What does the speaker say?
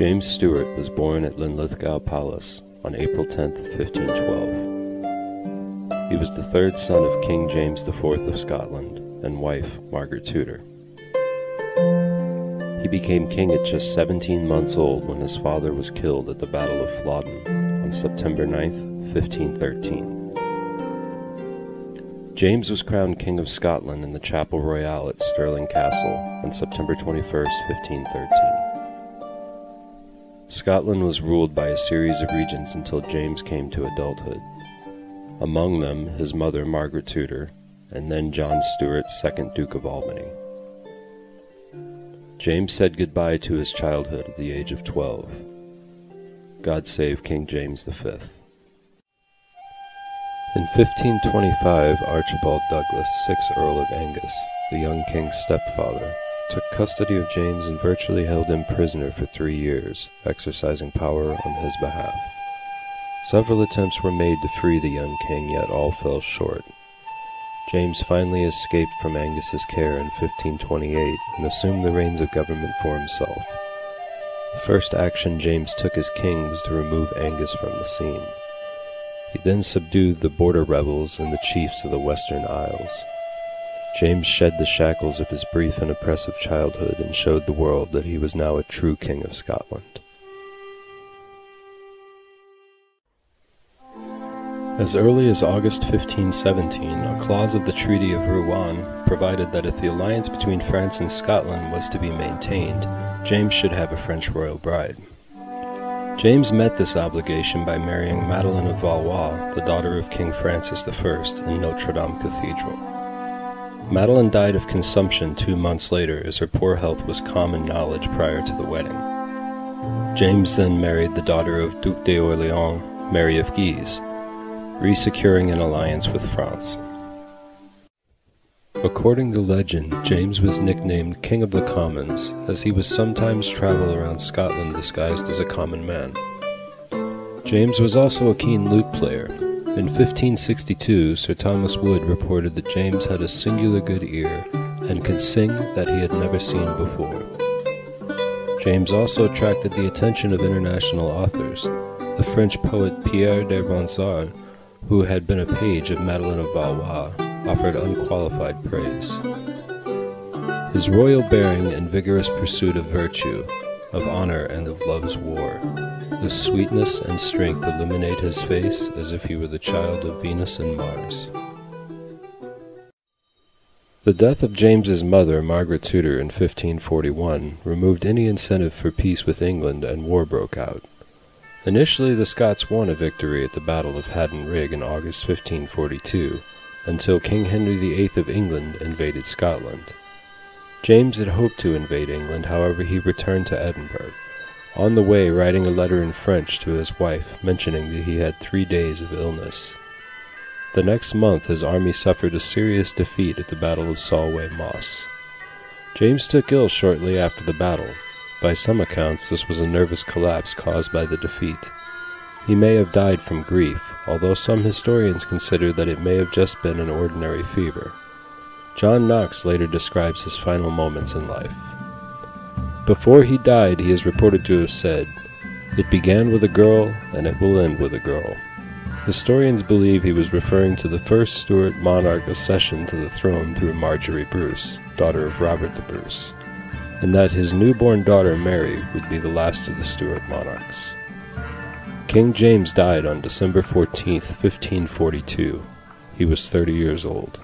James Stuart was born at Linlithgow Palace on April 10, 1512. He was the third son of King James IV of Scotland and wife Margaret Tudor. He became king at just 17 months old when his father was killed at the Battle of Flodden on September 9, 1513. James was crowned King of Scotland in the Chapel Royal at Stirling Castle on September 21, 1513. Scotland was ruled by a series of regents until James came to adulthood. Among them, his mother Margaret Tudor, and then John Stuart, 2nd Duke of Albany. James said goodbye to his childhood at the age of 12. God save King James V. In 1525, Archibald Douglas, 6th Earl of Angus, the young king's stepfather, took custody of James and virtually held him prisoner for three years, exercising power on his behalf. Several attempts were made to free the young king, yet all fell short. James finally escaped from Angus's care in 1528 and assumed the reins of government for himself. The first action James took as king was to remove Angus from the scene. He then subdued the border rebels and the chiefs of the Western Isles. James shed the shackles of his brief and oppressive childhood and showed the world that he was now a true king of Scotland. As early as August 1517, a clause of the Treaty of Rouen provided that if the alliance between France and Scotland was to be maintained, James should have a French royal bride. James met this obligation by marrying Madeleine of Valois, the daughter of King Francis I, in Notre Dame Cathedral. Madeleine died of consumption two months later as her poor health was common knowledge prior to the wedding. James then married the daughter of Duc d'Orléans, Mary of Guise, resecuring an alliance with France. According to legend, James was nicknamed King of the Commons, as he would sometimes travel around Scotland disguised as a common man. James was also a keen lute player. In 1562, Sir Thomas Wood reported that James had a singular good ear and could sing that he had never seen before. James also attracted the attention of international authors. The French poet Pierre de Ronsard, who had been a page of Madeleine of Valois, offered unqualified praise. His royal bearing and vigorous pursuit of virtue, of honor and of love's war, his sweetness and strength illuminate his face as if he were the child of Venus and Mars. The death of James's mother, Margaret Tudor, in 1541 removed any incentive for peace with England and war broke out. Initially, the Scots won a victory at the Battle of Haddon Rig in August 1542, until King Henry VIII of England invaded Scotland. James had hoped to invade England, however, he returned to Edinburgh, on the way writing a letter in French to his wife mentioning that he had three days of illness. The next month, his army suffered a serious defeat at the Battle of Solway Moss. James took ill shortly after the battle. By some accounts, this was a nervous collapse caused by the defeat. He may have died from grief, although some historians consider that it may have just been an ordinary fever. John Knox later describes his final moments in life. Before he died, he is reported to have said, It began with a girl, and it will end with a girl. Historians believe he was referring to the first Stuart monarch accession to the throne through Marjorie Bruce, daughter of Robert the Bruce, and that his newborn daughter Mary would be the last of the Stuart monarchs. King James died on December 14, 1542. He was 30 years old.